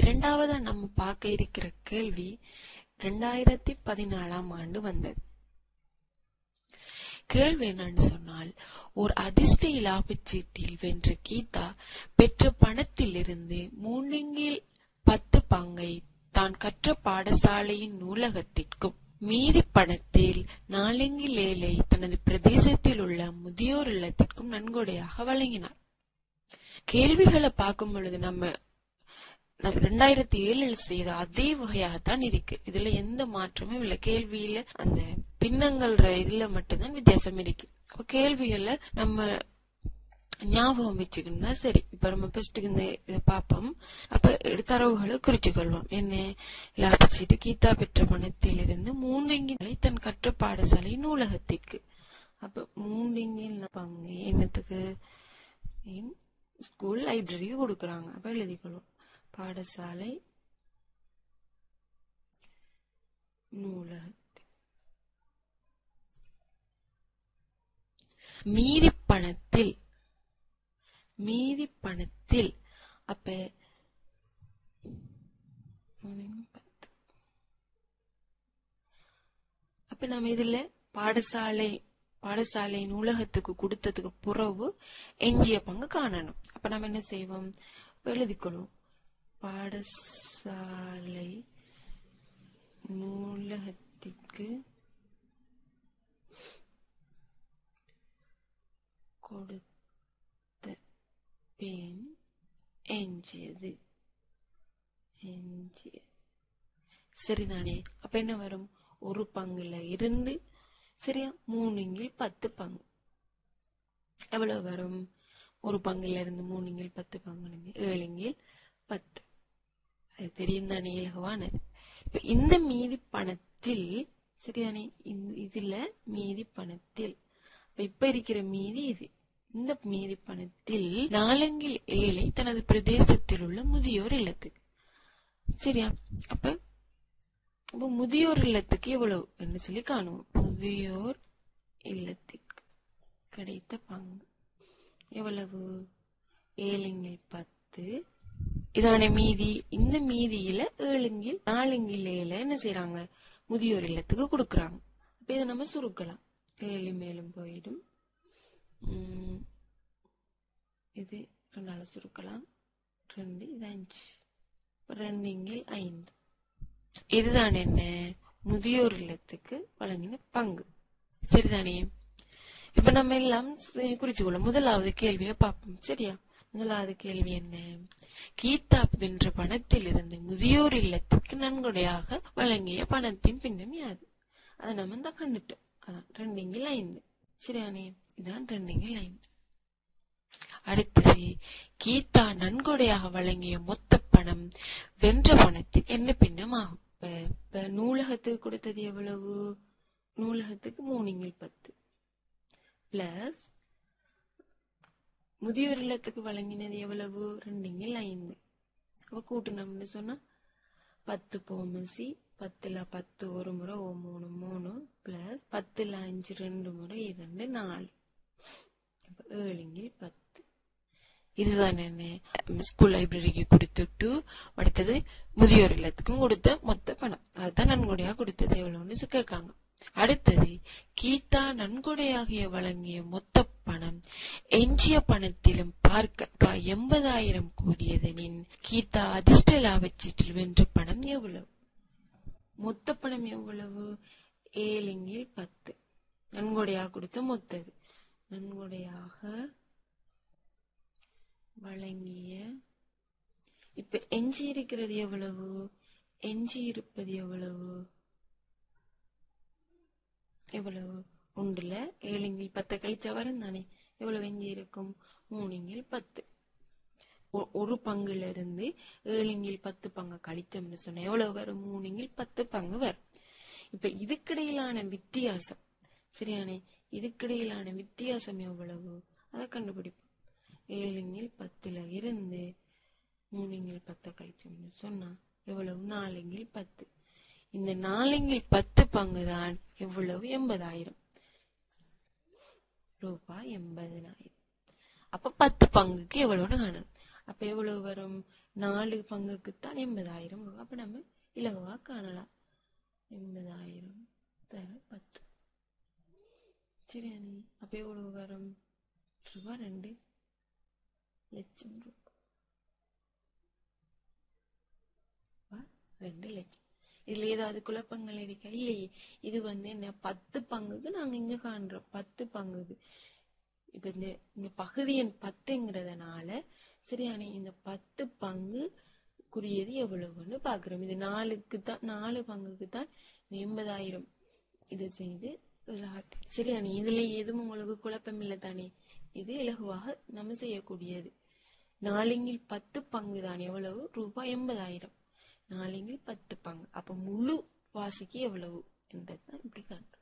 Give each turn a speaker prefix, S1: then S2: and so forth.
S1: இரண்டாவதா நம்ம பார்க்க இருக்கிற கேள்வி ரெண்டாயிரத்தி பதினாலாம் ஆண்டு வந்தது. கேள்வி என்னன்னு சொன்னால் ஒரு அதிர்ஷ்ட இலாபச்சீட்டில் வென்ற கீதா பெற்ற பணத்திலிருந்து மூன்றிங்கில் பத்து பங்கை தான் கற்ற பாடசாலையின் நூலகத்திற்கும் மீதி பணத்தில் நாலெங்கில் ஏழை தனது பிரதேசத்தில் உள்ள முதியோர் இல்லத்திற்கும் நன்கொடையாக வழங்கினார். கேள்விகளை பார்க்கும் பொழுது நம்ம ரெண்டாயிரத்தி ஏழில் செய்த அதே வகையாகத்தான் இருக்கு. இதுல எந்த மாற்றமும் இல்லை. கேள்வியில அந்த பின்னங்கள்ற இதுல மட்டும்தான் வித்தியாசம் இருக்கு. அப்ப கேள்விகள்ல நம்ம ஞாபகம் வச்சுக்கணும்னா சரி. இப்ப நம்ம பெஸ்ட்டுக்கு இந்த இதை பார்ப்போம். அப்ப தரவுகளை குறிச்சு கொள்வோம். என்ன லாபிச்சிட்டு கீதா பெற்ற பணத்திலிருந்து மூன்றிங்கினை தன் கற்ற பாடசாலை நூலகத்திற்கு. அப்ப மூன்றிங்கில் பங்கு என்னத்துக்கு? ஸ்கூல் லைப்ரரிக்கு கொடுக்குறாங்க. அப்ப எழுதிக்கொள்வோம் பாடசாலை நூலகத்தில் மீதி பணத்தில் மீதி பணத்தில் அப்ப அப்ப நம்ம இதுல பாடசாலை பாடசாலை நூலகத்துக்கு கொடுத்ததுக்கு புறவு எஞ்சிய பங்கு காணணும். அப்ப நம்ம என்ன செய்வோம்? எழுதிக்கொள்வோம். பாடசாலை நூலகத்திற்கு கொடுத்த பெண் எஞ்சியது. எஞ்சிய. சரிதானே? அப்ப என்ன வரும்? ஒரு பங்குல இருந்து சரியா? மூணுங்கில் பத்து பங்கு. எவ்வளவு வரும்? ஒரு பங்குல இருந்து மூணுங்கில் பத்து பங்கு ஏழுங்கில் பத்து. அது தெரியும் தானே இலகுவானது இப்ப இந்த மீதி பணத்தில் சரிதானே இந்த- இதுல மீதி பணத்தில் இப்ப இருக்கிற மீதி இது. இந்த மீதி பணத்தில் நாலங்கில் ஏழை தனது பிரதேசத்தில் உள்ள முதியோர் இல்லத்துக்கு. சரியா? அப்ப அப்ப முதியோர் இல்லத்துக்கு எவ்வளவு என்று சொல்லி காணுவோம். முதியோர் இல்லத்துக்கு கிடைத்த பங்கு எவ்வளவு? ஏழைங்கள் பத்து இதான மீதி? இந்த மீதியில ஏழுங்கில் நாலுங்கில் ஏழு என்ன செய்யறாங்க முதியோர் இல்லத்துக்கு கொடுக்கறாங்க. இப்ப இதை நம்ம சுருக்கலாம். ஏழு மேலும் போயிடும். இது ரெண்டால சுருக்கலாம். ரெண்டு இது அஞ்சு. ரெண்டு இங்கில் ஐந்து. இதுதான் என்ன? முதியோர் இல்லத்துக்கு வழங்கின பங்கு. சரிதானே? இப்ப நம்ம எல்லாம் குறிச்சு குறிச்சுக்கொள்ளும் முதலாவது கேள்வியை பார்ப்போம். சரியா? முதலாவது கேள்வி என்ன? கீதா வென்ற பணத்தில் இருந்து முதியோர் இல்லத்துக்கு நன்கொடையாக வழங்கிய பணத்தின் பின்னம் யாது? அதை நம்ம இந்த கண்டுட்டோம். அதான் ரெண்டிங்கில் ஐந்து. சரியானே இதான் ரெண்டிங்கில் ஐந்து. அடுத்தது கீதா நன்கொடையாக வழங்கிய மொத்த பணம் வென்ற பணத்தின் என்ன பின்னம் ஆகும்? இப்ப இப்ப நூலகத்துக்கு கொடுத்தது எவ்வளவு? நூலகத்துக்கு மூணிங்கில் பத்து. பிளஸ் முதியோர் இல்லத்துக்கு வழங்கினது எவ்வளவு? ரெண்டுங்கில் ஐந்து அப்ப கூட்டணும்னு சொன்னா பத்து போமசி பத்துல பத்து ஒரு முறை ஓ மூணு மூணு பிளஸ் பத்துல அஞ்சு ரெண்டு முறை இரண்டு நாலு. அப்ப ஏழுங்கில் பத்து. இதுதான் என்ன ஸ்கூல் லைப்ரரிக்கு கொடுத்துட்டு அடுத்தது முதியோர் இல்லத்துக்கும் கொடுத்த மொத்த பணம். அதுதான் நன்கொடையா கொடுத்தது. எவ்வளவுன்னு கேட்காங்க. அடுத்தது கீதா நன்கொடையாகிய வழங்கிய மொத்த பணம். எஞ்சிய பணத்திலும் பார்க்க ரூபாய் எண்பதாயிரம் கூடியதனின் கீதா அதிர்ஷ்ட லாபச்சீட்டில் வென்ற பணம் எவ்வளவு? மொத்த பணம் எவ்வளவு? ஏழுங்கில் பத்து. நன்கொடையாக கொடுத்த மொத்தது. நன்கொடையாக வழங்கிய. இப்ப எஞ்சி இருக்கிறது எவ்வளவு? எஞ்சி இருப்பது எவ்வளவு? எவ்வளவு? ஒன்றுல ஏழுங்கில் பத்து கழிச்சா வரும் தானே? எவ்வளவு எஞ்சி இருக்கும்? மூணுங்கில் பத்து. ஒ- ஒரு பங்குல இருந்து ஏழுங்கில் பத்து பங்கு கழிச்சோம்னு சொன்னா எவ்வளவு வரும்? மூணுங்கில் பத்து பங்கு வரும். இப்ப இதுக்கிடையிலான வித்தியாசம். சரியானே? இதுக்கிடையிலான வித்தியாசம் எவ்வளவு? அதை கண்டுபிடிப்போம். ஏழுங்கில் பத்துல இருந்து மூணுங்கில் பத்தை கழிச்சோம்னு சொன்னா எவ்வளவு? நாலுங்கில் பத்து. இந்த நாலுங்கில் பத்து பங்கு தான் எவ்வளவு? எண்பதாயிரம். ரூபாய் எண்பதாயிரம் அப்ப பத்து பங்குக்கு எவ்வளவுன்னு காணும். அப்ப எவ்வளவு வரும்? நாலு பங்குக்கு தான் எண்பதாயிரம் ரூபாய் அப்ப நம்ம இலகுவா காணலாம். எண்பதாயிரம் தர பத்து. சரி நீ அப்ப எவ்வளவு வரும்? ரூபா ரெண்டு லட்சம் ரூபாய் ரெண்டு லட்சம். இதுல ஏதாவது குழப்பங்கள் இருக்கா இல்லையே. இது வந்து என்ன பத்து பங்குக்கு நாங்க இங்க காண்றோம். பத்து பங்குக்கு. இப்ப இந்த இங்க பகுதி எண் பத்துங்கிறதுனால சரியான இந்த பத்து பங்கு குறியது எவ்வளவுன்னு பாக்குறோம் இது நாலுக்கு தான் நாலு பங்குக்கு தான் இந்த எண்பதாயிரம் இது செய்து சரியான இதுல எதுவும் உங்களுக்கு குழப்பம் இல்லை தானே? இது இலகுவாக நம்ம செய்யக்கூடியது. நாலுங்கில் பத்து பங்கு தான் எவ்வளவு? ரூபாய் எண்பதாயிரம். நாலுங்கில் பத்து பங்கு அப்போ முழு வாசிக்கு எவ்வளவு? என்றதுதான் இப்படி காண்றோம்